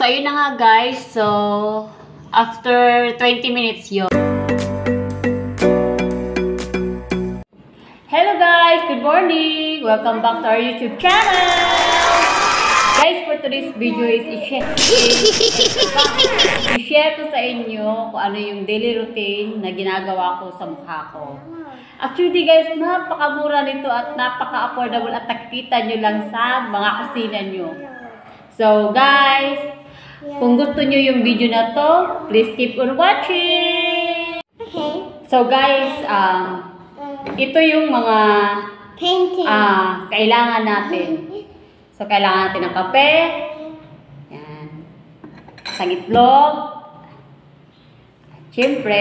So, ayun na nga guys. So, after 20 minutes yun. Hello guys! Good morning! Welcome back to our YouTube channel! Guys, for today's video is i-share, i-share ko sa inyo kung ano yung daily routine na ginagawa ko sa mukha ko. Actually guys, napakamura nito at napaka-affordable at nakikita nyo lang sa mga kusina nyo. So guys, kung gusto nyo yung video na to, please keep on watching! Okay. So guys, um, ito yung mga Painting. ah, kailangan natin. So, kailangan natin ng kape. Yan. Isang itlog. Siyempre,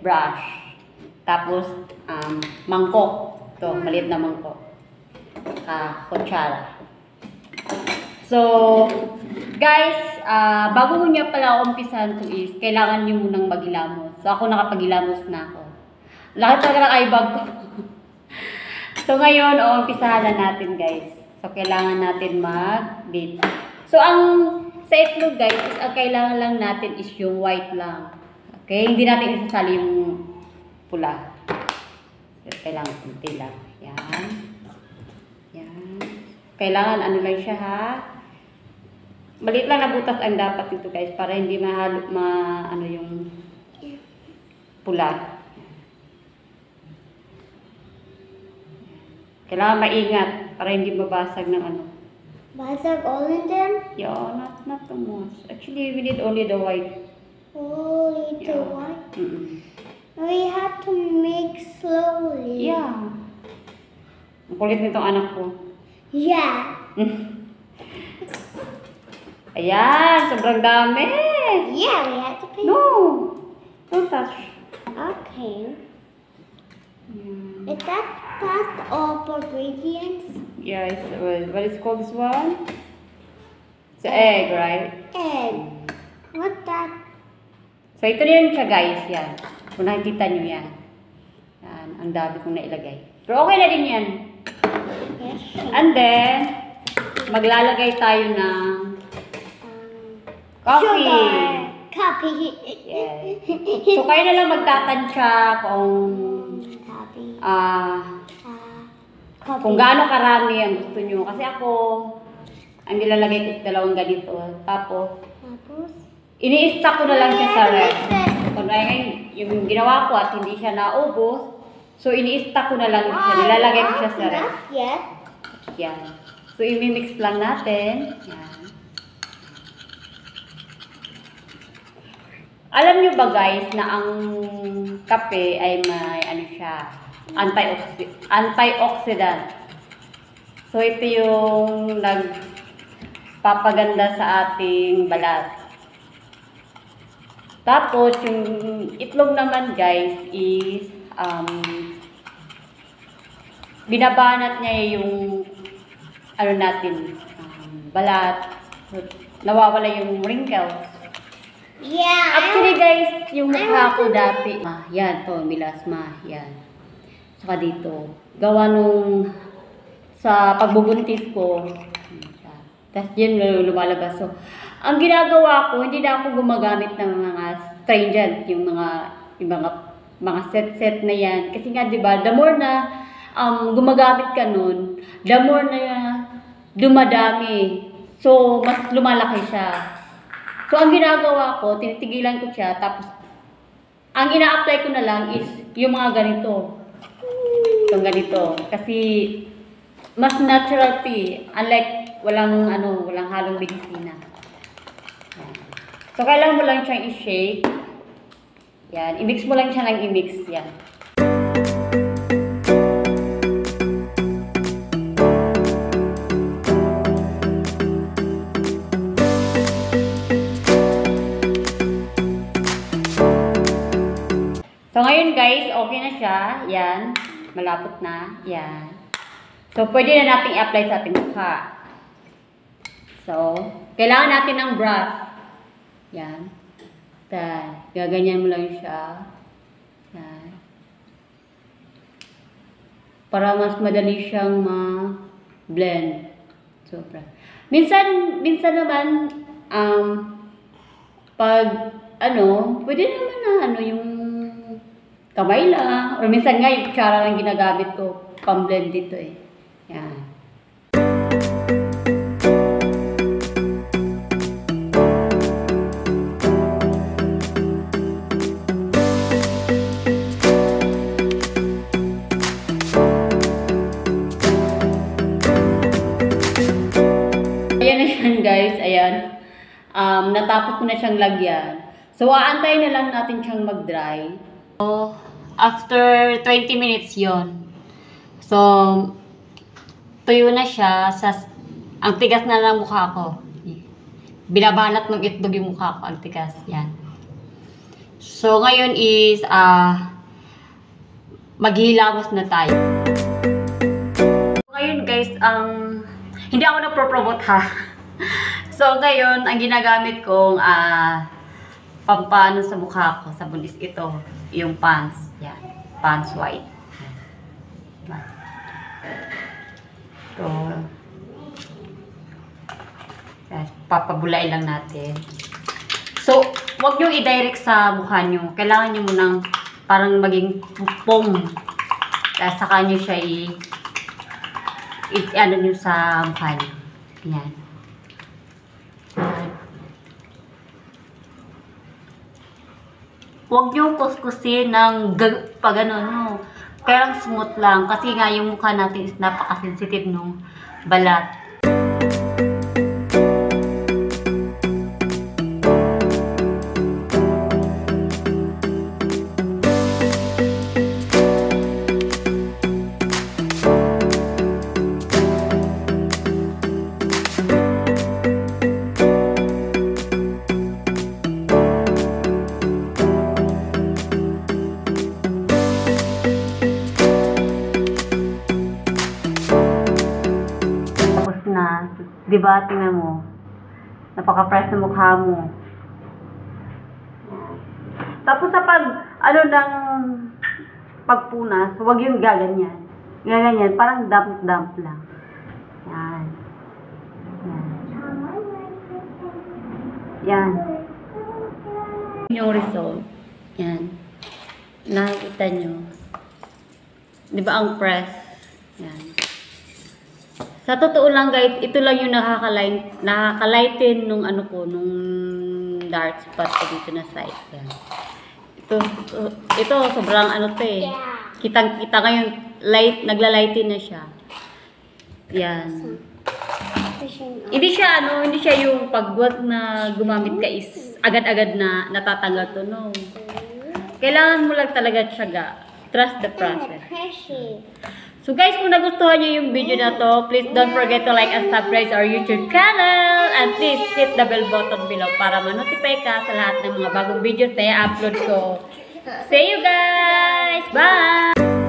brush. Tapos, um, mangkok. Ito, maliit na mangkok. Ah, kutsara. So, guys, ah, bago niya pala umpisahan to is, kailangan niyo munang maghilamos. So, ako nakapagilamos na ako. Lahat talaga ng eyebag ko. so, ngayon, umpisahan na natin, guys. So, kailangan natin mag-date. So, ang sa itlog, guys, is, ang kailangan lang natin is yung white lang. Okay? Hindi natin isasali yung pula. Kailangan kunti lang. Yan. Yan. Kailangan ano lang siya, ha? Maliit lang na butas ang dapat ito, guys, para hindi mahalo, ma, ano yung pula. Kailangan maingat para hindi mabasag ng ano. Basag all in them? Yeah, not not too much. Actually, we need only the white. Only Yeah. what? Mm-mm. We have to mix slowly. Yeah. Ang kulit nitong anak ko. Yeah. Ayan, sobrang dami. Yeah, we have to paint. No. Don't touch. Okay. Yeah. Is that that's all for ingredients? Yeah, it's, what what is called this one? It's an egg, right? Egg. What that? So, ito na yun siya, guys. Yan. Kung nakikita nyo yan. Yan. Ang dami kong nailagay. Pero okay na din yan. Yes. And then, maglalagay tayo ng coffee. Sugar. Coffee. Yes. So, kayo na lang magtatansya kung Coffee. ah Uh, coffee. kung gaano karami ang gusto nyo. Kasi ako, ang nilalagay ko is dalawang ganito. Tapos, Tapos? ini-stack ko na lang siya sa ref. Yes. Kung ay, yung ginawa ko at hindi siya naubos, so ini-stack ko na lang siya. Nilalagay ko siya sa ref. Yet. Yan. So, imimix lang natin. Yan. Alam nyo ba guys na ang kape ay may ano siya, antioxi- antioxidant. So, ito yung nagpapaganda sa ating balat. Tapos, yung itlog naman guys is um, binabanat niya yung ano natin, um, balat. Nawawala yung wrinkles. Yeah. Actually guys, yung mukha ko dati, ah, yan to, milasma, yan. Saka dito, gawa nung sa pagbubuntis ko, tapos yun lumalabas. So, ang ginagawa ko, hindi na ako gumagamit ng mga stringent, yung mga, yung mga, mga set-set na yan. Kasi nga, di ba, the more na um, gumagamit ka nun, the more na dumadami. So, mas lumalaki siya. So, ang ginagawa ko, tinitigilan ko siya, tapos, ang ina-apply ko na lang is yung mga ganito. Itong ganito. Kasi, mas natural to eh. Unlike, walang, ano, walang halong medisina. So, kailangan mo lang siyang i-shake. Yan. I-mix mo lang siya ng i-mix. Yan. So, ngayon guys, okay na siya. Yan. Malapot na. Yan. So, pwede na natin i-apply sa ating mukha. So, kailangan natin ng brush. Yan. Yan. Gaganyan mo lang siya. Yan. Para mas madali siyang ma-blend. Sobra. Minsan, minsan naman, Um, pag, ano, pwede naman na, ano, yung kamay lang. Or minsan nga, yung kutsara lang ginagamit ko. Pang-blend dito eh. Yan. Guys, ayan. Um, natapos ko na siyang lagyan. So, aantayin na lang natin siyang mag-dry. So, after 20 minutes yon So, tuyo na siya. Sa, ang tigas na ng mukha ko. Binabanat ng itlog yung mukha ko. Ang tigas. Yan. So, ngayon is, ah, maghihilamos na tayo. Ngayon guys, ang hindi ako nagpo-promote ha. so ngayon, ang ginagamit kong ah pampano sa mukha ko, sa bulis ito, yung pants. Yan. Pants white. Yan. Ito. Yan. Papabulay lang natin. So, wag nyo i-direct sa mukha nyo. Kailangan nyo munang parang maging pong. Kaya saka nyo siya i- i- ano nyo sa mukha nyo. Yan. Huwag nyo kuskusin ng pag ano, no. Kaya lang smooth lang. Kasi nga yung mukha natin is napaka-sensitive nung balat. Di ba, tingnan mo, napaka-fresh na mukha mo. Tapos sa pag, ano ng pagpunas, huwag yung gaganyan. Gaganyan, parang damp-damp lang. Yan. Yan. Yan. Yung result. Yan. Nakikita nyo. Di ba ang press? Sa totoo lang guys, ito lang yung nakakalight, nakakalighten nung ano ko, nung dark spot ko dito na side. Yan. Ito, ito, sobrang ano to eh. Yeah. Kitang kita ngayon, light, naglalighten na siya. Yan. Hindi siya ano, hindi siya yung pagbuhat na gumamit ka is agad-agad na natatanggal to, no. Kailangan mo lang talaga tiyaga. Trust the process. So guys, kung nagustuhan nyo yung video na to, please don't forget to like and subscribe our YouTube channel. And please hit the bell button below para ma-notify ka sa lahat ng mga bagong videos na i-upload ko. See you guys! Bye!